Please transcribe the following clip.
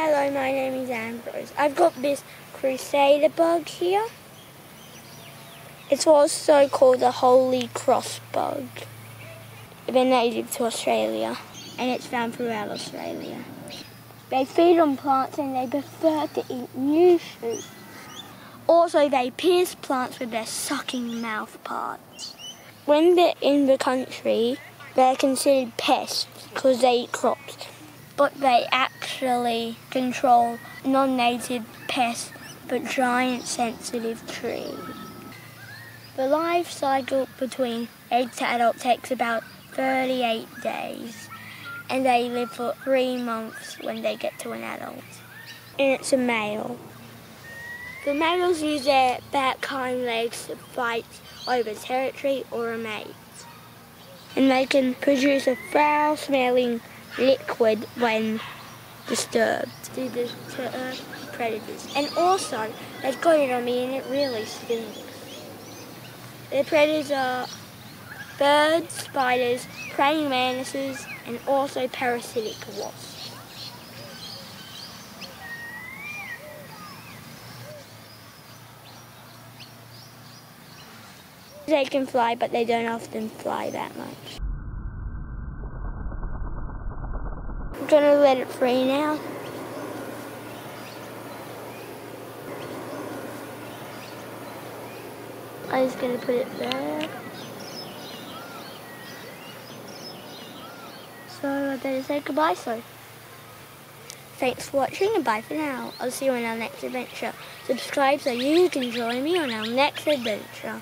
Hello, my name is Ambrose. I've got this crusader bug here. It's also called the holy cross bug. They're native to Australia and it's found throughout Australia. They feed on plants and they prefer to eat new shoots. Also, they pierce plants with their sucking mouth parts. When they're in the country, they're considered pests because they eat crops, but they control non-native pests but giant sensitive trees. The life cycle between egg to adult takes about 38 days, and they live for three months when they get to an adult. And it's a male. The males use their back hind legs to fight over territory or a mate. And they can produce a foul smelling liquid when disturbed to predators. And also, they've got it on me and it really stinks. Their predators are birds, spiders, praying mantises, and also parasitic wasps. They can fly, but they don't often fly that much. I'm gonna let it free now. I'm just gonna put it there. So I better say goodbye so. Thanks for watching and bye for now. I'll see you on our next adventure. Subscribe so you can join me on our next adventure.